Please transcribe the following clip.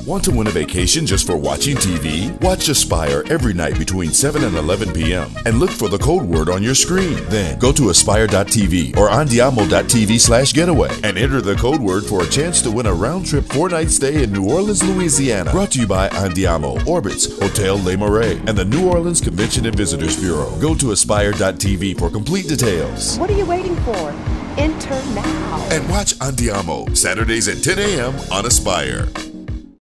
Want to win a vacation just for watching TV? Watch Aspire every night between 7 and 11 p.m. and look for the code word on your screen. Then go to aspire.tv or andiamo.tv slash getaway and enter the code word for a chance to win a round trip four night stay in New Orleans, Louisiana. Brought to you by Andiamo, Orbitz, Hotel Le Marais, and the New Orleans Convention and Visitors Bureau. Go to aspire.tv for complete details. What are you waiting for? Enter now. And watch Andiamo Saturdays at 10 a.m. on Aspire.